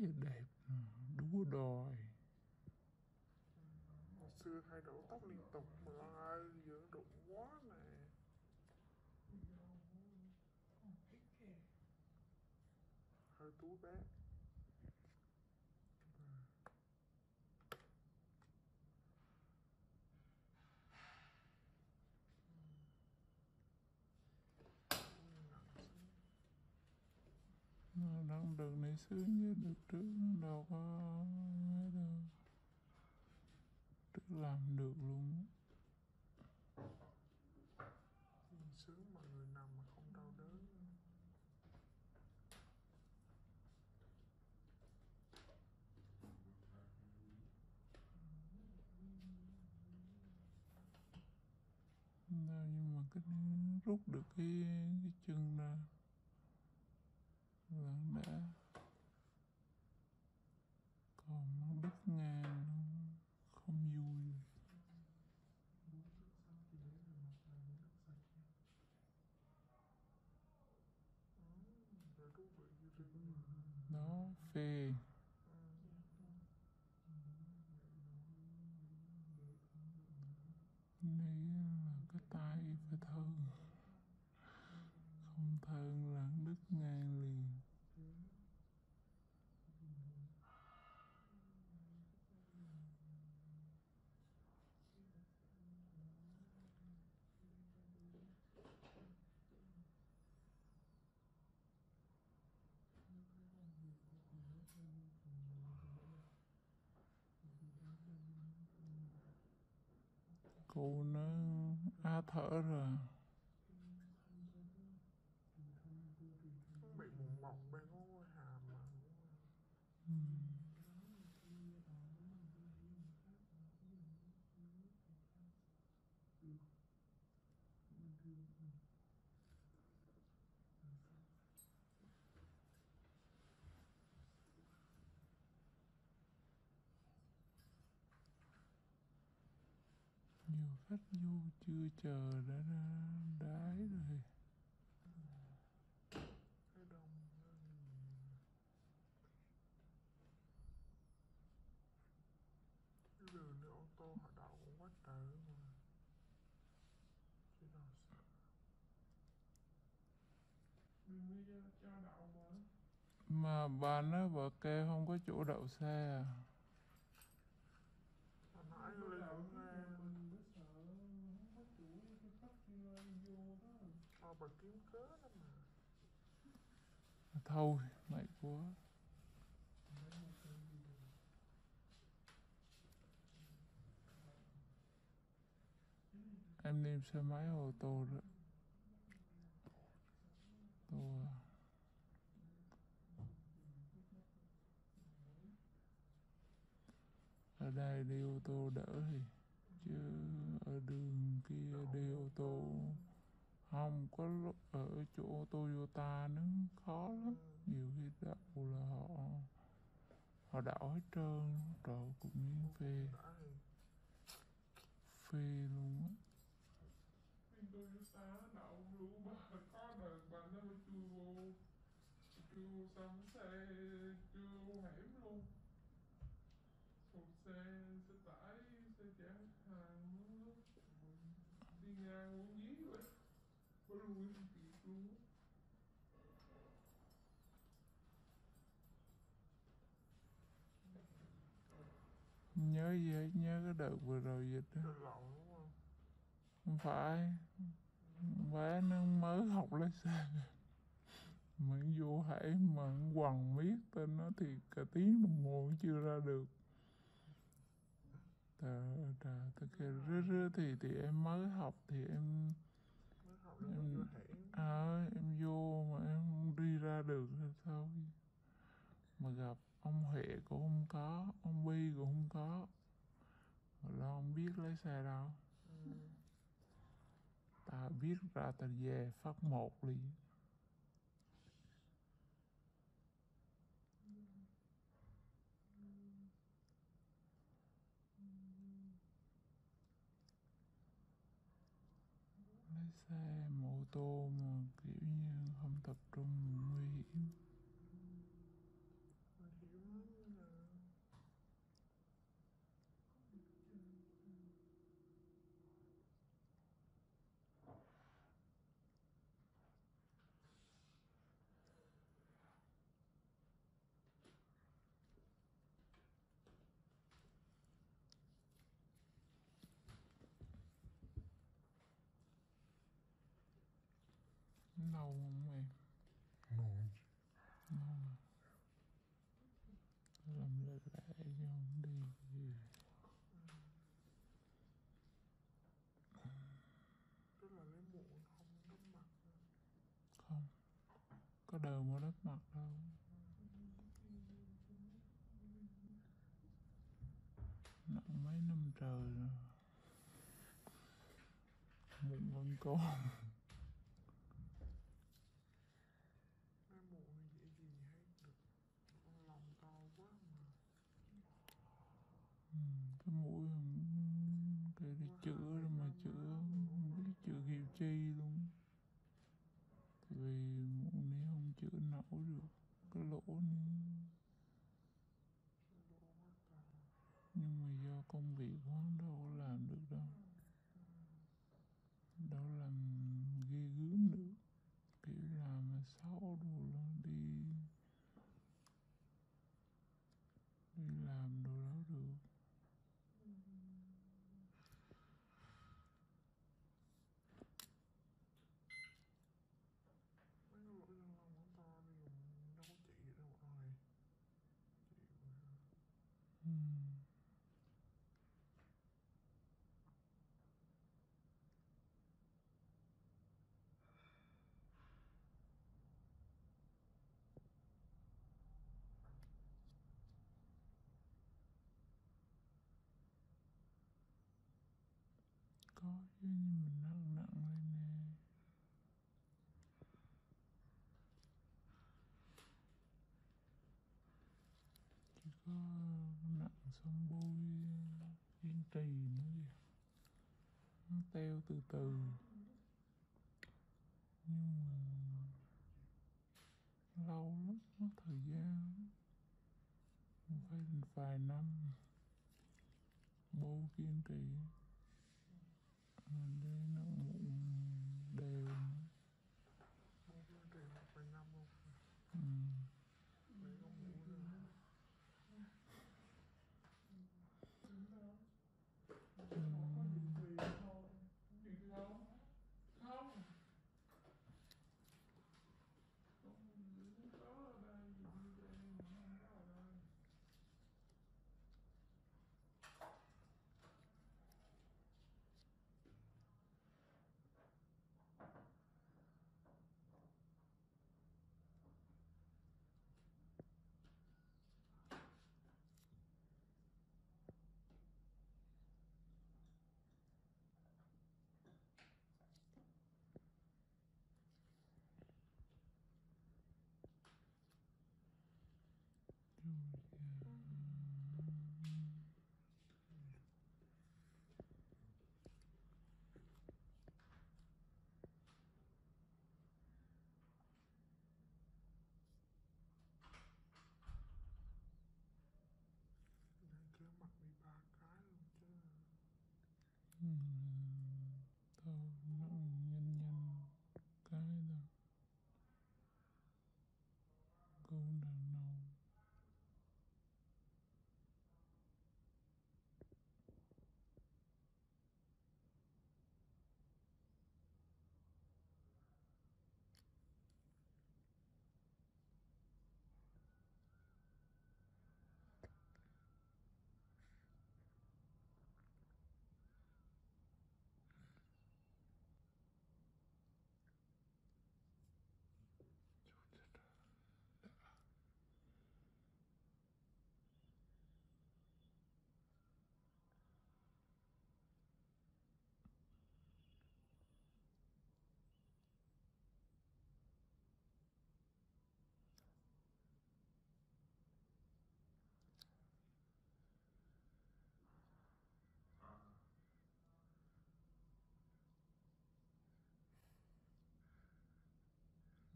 đẹp. Đua đòi. Hồi xưa thay đổi tóc liên tục mà ai giờ đụng quá nè. Hơi tú bé Đang được này xưa như được trước đâu có trước làm được luôn. Sướng mà người nằm mà không đau đớn. Đâu, nhưng mà cái rút được cái cái chân ra và đã. Còn nó đứt ngang nó không vui. Nó phê. Này là cái tay phải thơm không thơm là đứt ngang liền cô nó á thở rồi. Nhiều khách vô chưa chờ đã đái rồi. Cái đông cái đường này ô tô họ đậu cũng quá trời mà chứ đâu sợ Đừng đi cho, cho đậu mà mà bà nói bà kêu không có chỗ đậu xe à? Hồi nãy Bắt lên đầu cũng lúc nghe mà mình mới sợ không có chủ cái khách vô đó tao bà kiếm cớ đó mà. Thôi mệt quá em đi xe máy ô tô đó. Tô à. ở đây đi ô tô đỡ thì chứ ở đường kia đi ô tô không có ở chỗ Toyota nó khó lắm. Nhiều khi đậu là họ họ đậu hết trơn trời cũng miếng phê. Phê luôn á. Toyota đậu luôn bà có bà nó vô. Xe hẻm luôn. Xe xe tải, xe chở hàng đi ngang uống lui kịp luôn á nhớ gì hết nhớ cái đợt vừa rồi dịch đó không? phải. Bé nó mới học lái xe. Mà vô hãy mà quằn miết tên nó thì cả tiếng đồng hồ chưa ra được. Trời trời tôi kêu rứa rứa thì thì em mới học thì em Em- vô hẻm à, em vô mà em không đi ra được thì sao? Mà gặp ông Huệ cũng không có ông Bi cũng không có. Mà lo không biết lấy xe đâu. Ừ. ta biết ra ta về phát một liền xe mô tô mà kiểu như không tập trung nguy hiểm. Lâu không em? nổi? Làm lẹ lẹ cho không đi gì. tức là lấy muỗng không đắp mặt Không Có đều mà đất mặt đâu Nặng mấy năm trời rồi Mụn vẫn còn lấy muỗng thì dễ gì hết được con lòng to quá mà Ừ, cái mũi cái, cái đi chữa mà chữa không biết chữa kiểu chi luôn. Tại vì mũi này không chữa nổi được cái lỗ này. Nhưng mà do công việc quá đâu là làm được đâu đâu làm ghê gớm được kiểu làm mà xấu đồ là đi đi làm đồ đó được mấy cái lỗ chân lông quá to thì dùng đâu có trị được đâu mọi người chịu rồi. ừ có chứ nhưng mình nâng nặng lên nè chỉ có nặng xong bôi kiên trì nữa gì nó teo từ từ. Nhưng mà lâu lắm, mất thời gian. Phải vài năm, bôi kiên trì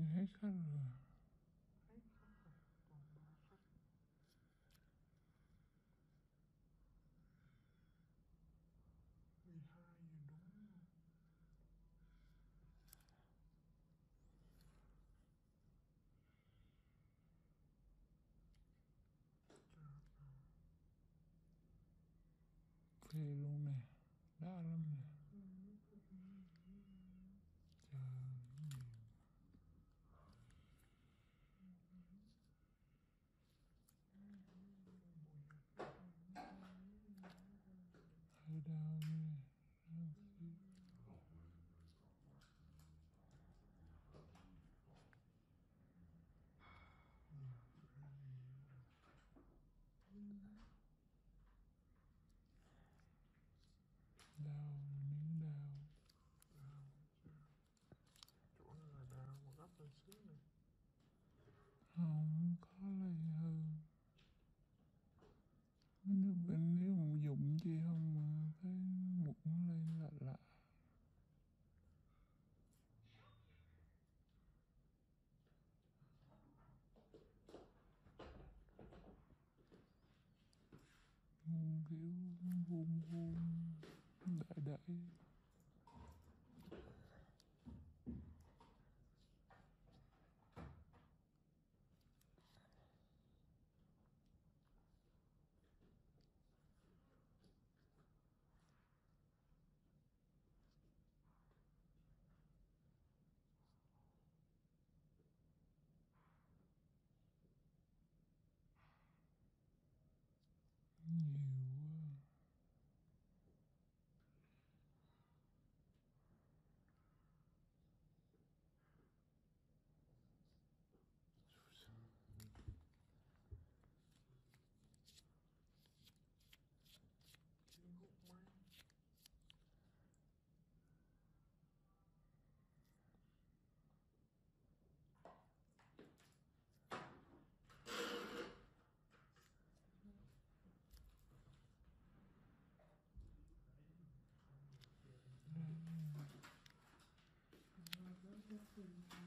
khách mười hai đúng không? Trời luôn nè đã lắm nè chờ nhiều đau nè đau xíu đau miếng đau chỗ này là đau mà gấp lên xíu này không có lây hơn nếu bên nếu mà dùng chi không mà thấy mụn lên lạ lạ kiểu vuông vuông đại đại. Nhiều quá Đi hút máy Em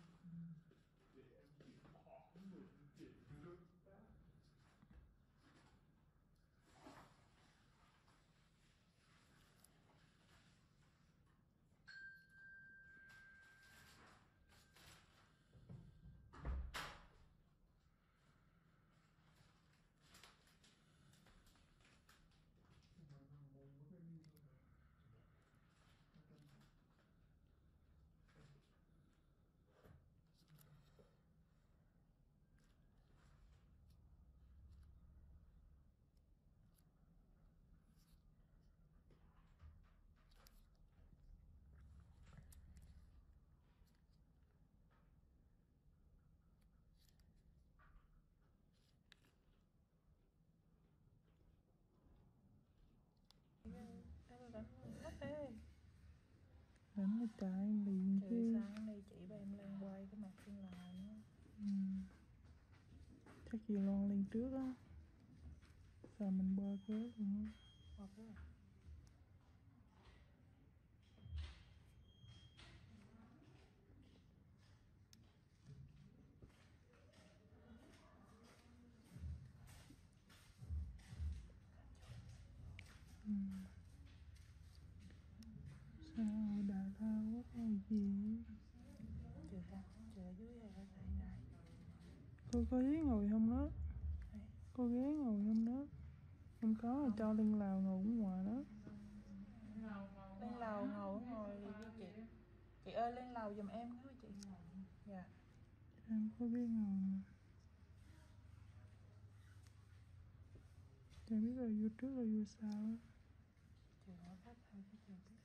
đánh cái trái liền Trừ chứ. sáng đây chị ba em lên quay cái mặt trên lò nữa ừ. chắc chị lon lên trước á. Rồi mình bơ kế luôn á. Hoặc đó là sao đã đau quá hay gì trừ sáng trừ ở dưới rồi ở đây này cô có ghế ngồi không đó. Có ghế ngồi không đó. Không có thì cho lên lào ngồi ở ngoài đó. Lên lầu ngồi ngồi đi chị chị ơi lên lầu giùm em với chị. Dạ. Em có ghế ngồi mà. Chẳng biết là vô trước là vô sau á trừ hỏi khách thôi chứ trừ biết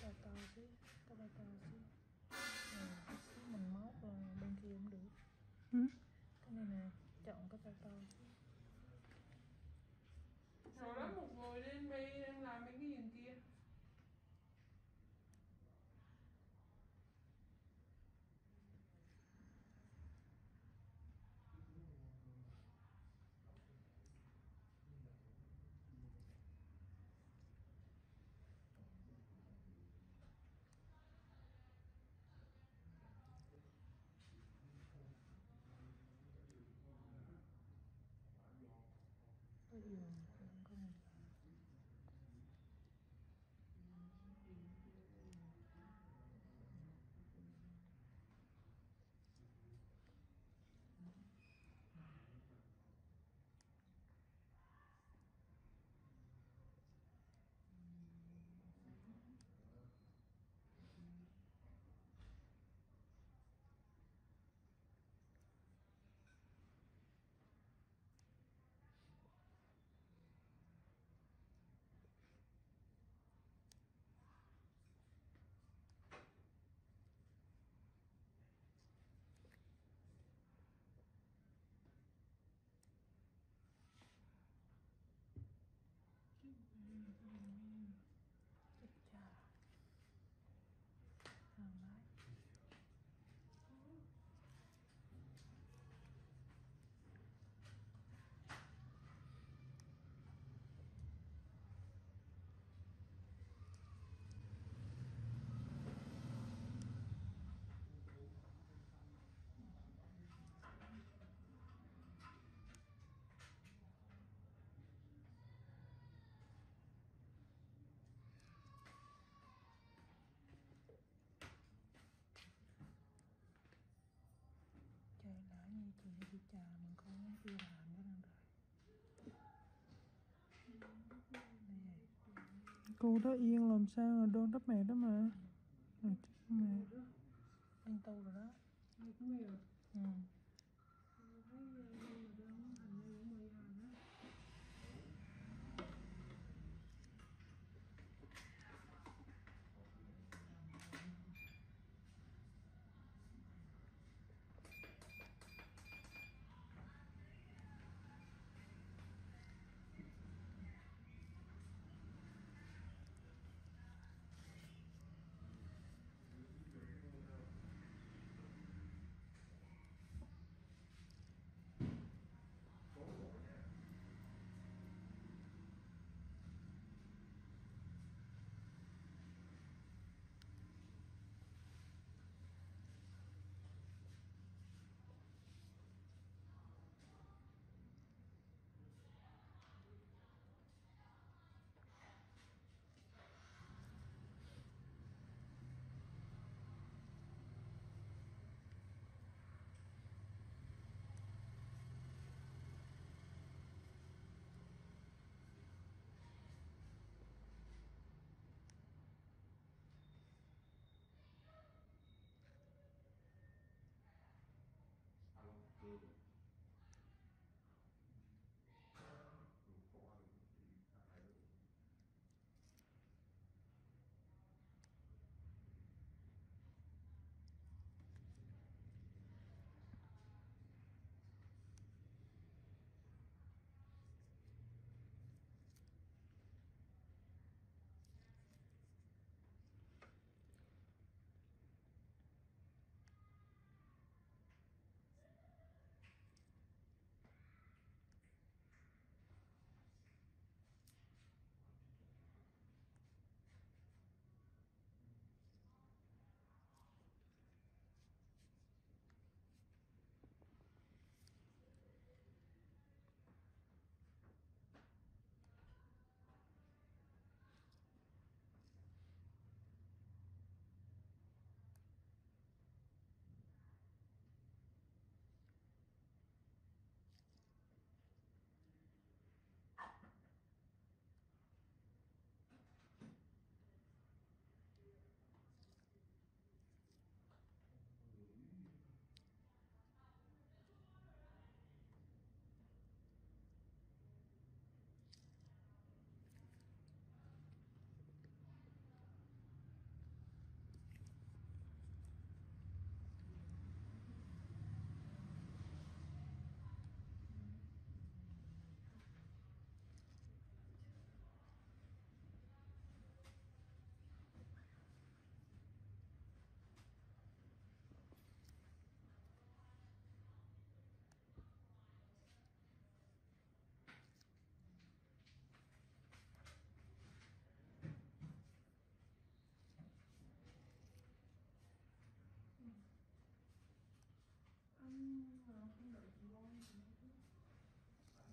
to to xíu to to to xíu ừ, chút xíu mình móc rồi bên kia cũng được ừ? cái này nè chọn cái to to xíu Rồi đó một người lên mi đang làm mấy cái gì kia có giường không có này đi chà mình con chưa làm nó đang đợi cô đó yên làm sao là đôn đắp mẹ đó mà. Mẹ. Anh tu rồi đó. Ừ.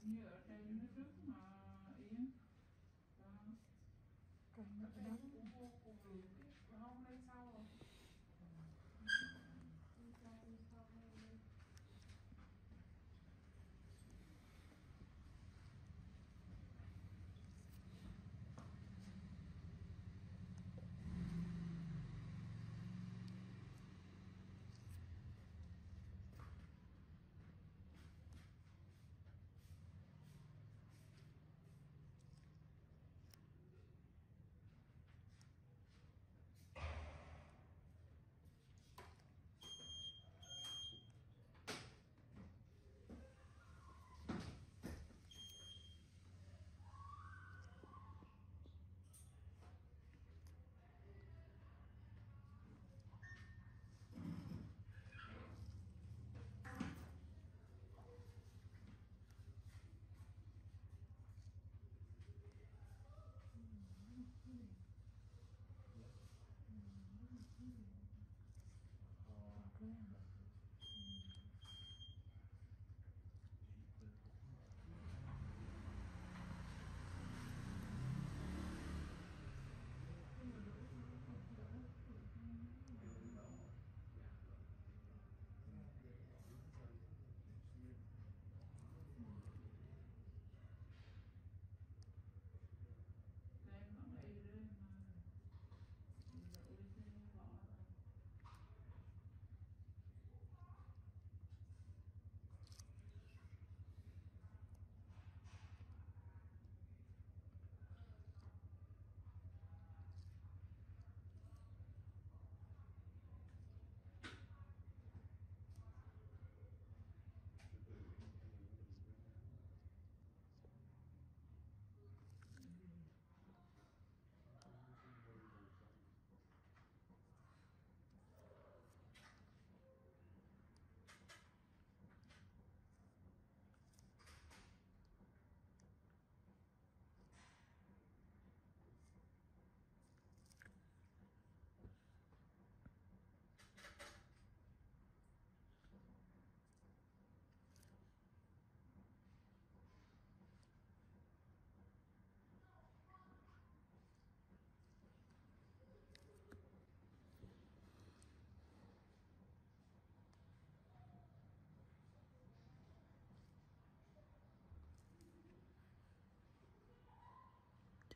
như ở trên nó trước mà yên đó. còn nó cũng vô cùng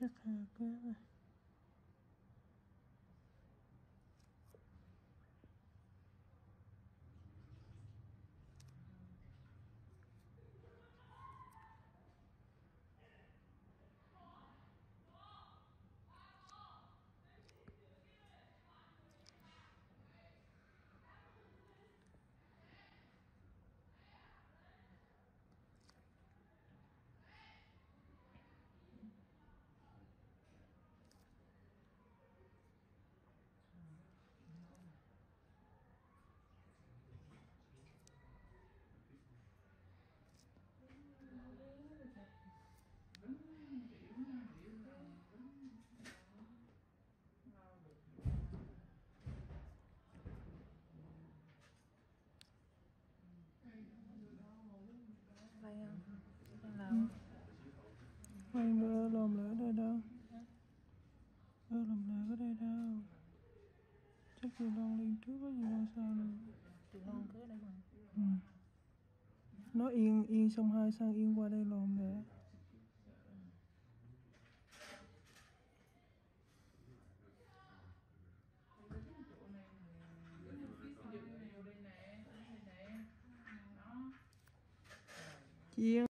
chắc hà quá rồi Đây không? Lên lầu. Nữa làm lại ở đây đâu. Ơ làm lại ở đây đâu. Chắc chị Loan lên trước có gì đâu sao đâu Chị Loan cứ ở đây mà. ừ. Nó yên yên xong hai sang yên qua đây làm để Chị Yên